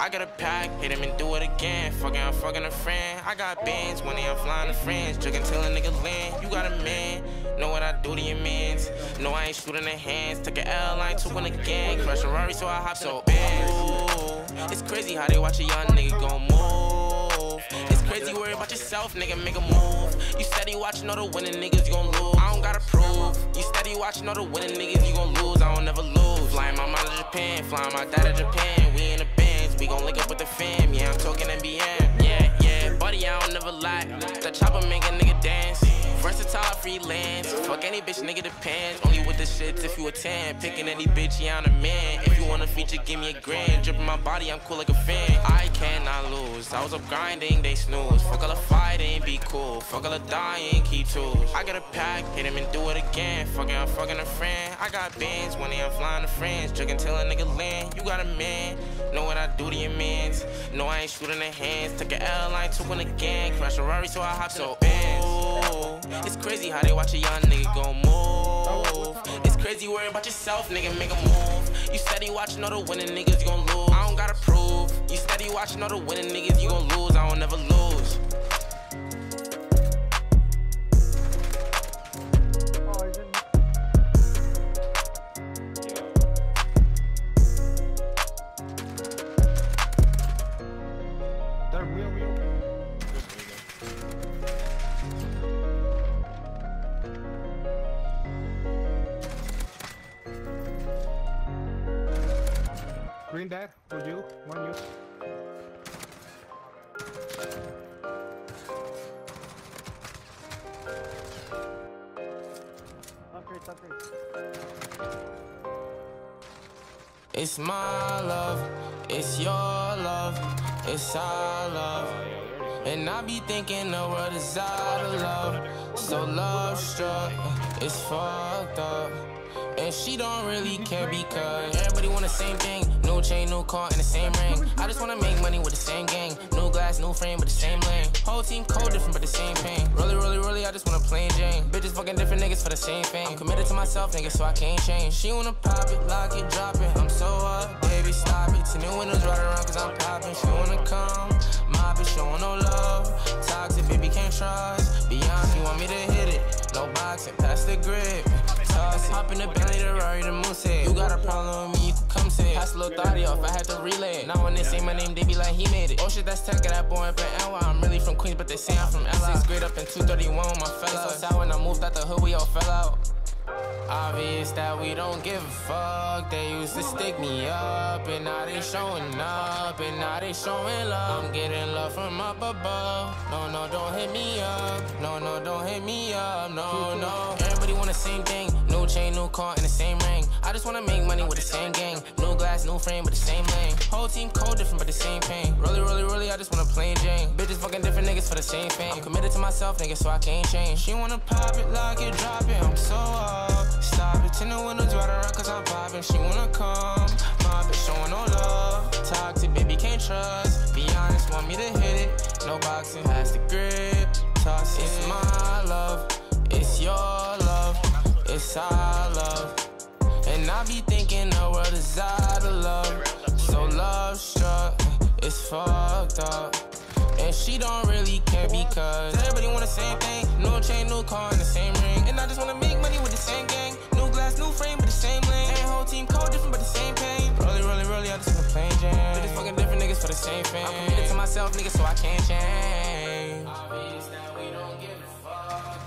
I got a pack, hit him and do it again. Fucking, I'm fucking a friend. I got bands, money, I'm flying to friends. Drinking till a nigga land. You got a man, know what I do to your mans. No, I ain't shooting the hands. Took an L, I ain't took one again. Crush a Rari, so I hop so bad. It's crazy how they watch a young nigga go move. It's crazy, worry about yourself, nigga, make a move. You steady watching all the winning niggas, you gon' lose. I don't gotta prove. You steady watching all the winning niggas, you gon' lose. I don't never lose. Flying my mom to Japan, flying my dad to Japan. We in the bands, we gon' link up with the fam. Yeah, I'm talking NBM. Yeah, yeah, buddy, I don't never lie. The chopper make a nigga dance. Versatile freelance. Fuck any bitch, nigga depends. Only with the shits if you a 10. Picking any bitch, yeah, I'm a man. If you wanna feature, give me a grand. Dripping my body, I'm cool like a fan. I cannot lose. I was up grinding, they snooze. Fuck all the fighting, be cool. Fuck all the dying, keep tools. I got a pack, hit him and do it again. Fucking, I'm fucking a friend. I got bands, money, I'm flying to friends. Drinking till a nigga land. You got a man, do your mans. No, I ain't shooting the hands. Took an L, I ain't took one again. Crash a Rari, so I hop so bands. It's crazy how they watch a young nigga go move. It's crazy worry about yourself, nigga, make a move. You steady watching all the winning niggas, you gon' lose. I don't gotta prove. You steady watching all the winning niggas, you gon' lose. I Green dead, for you, one you. Upgrade, upgrade. It's my love, it's your love, it's our love. And I be thinking the world is out of love. So love struck, it's fucked up. And she don't really care because everybody want the same thing. New chain, new car, and the same ring. I just wanna make money with the same gang. New glass, new frame, but the same lane. Whole team code different, but the same pain. Really, really, really, I just wanna plain Jane. Bitches fucking different niggas for the same thing. I'm committed to myself, nigga, so I can't change. She wanna pop it, lock it, drop it. I'm so up, baby, stop it. Ten new windows right around, cause I'm popping. She wanna come, mop it, showing no love. Toxic, baby, can't trust. Beyond, you want me to hit it. No boxing, pass the grip. Hop in the Bentley, the Rari, the head. You got a problem with me, you can come say. Pass a little thotty off, I had to relay it. Now when they say my name, they be like, he made it. Oh shit, that's tech, that boy up in NY. I'm really from Queens, but they say I'm from LA. Sixth grade up in 231 with my fellas. So when I moved out the hood, we all fell out. Obvious that we don't give a fuck. They used to stick me up, and now they showing up, and now they showing love. I'm getting love from up above. No, no, don't hit me up. No, no, don't hit me up. No, no. Everybody want the same thing. Chain, new car, and the same ring. I just wanna make money with the same gang. New glass, new frame, but the same lane. Whole team code different, but the same pain. Really, really, really, I just wanna plain Jane. Bitches fucking different niggas for the same thing. I'm committed to myself, nigga, so I can't change. She wanna pop it, lock it, drop it. I'm so up. Stop it, ten the windows right around, cause I'm popping. She wanna come, My bitch showing no love. Toxic, baby, can't trust. Be honest, want me to hit it. No boxing, pass the grip. Toss it. It's my love, it's your love, it's our love. And I be thinking the world is out of love. So love struck, it's fucked up. And she don't really care because everybody want the same thing. No chain, no car, and the same ring. And I just wanna make money with the same gang. New glass, new frame, but the same lane. And whole team code different, but the same pain. Really, really, really, I just wanna plain Jane. Bitches fucking different niggas for the same thing. I'm committed to myself, nigga, so I can't change. Obvious that we don't give a fuck.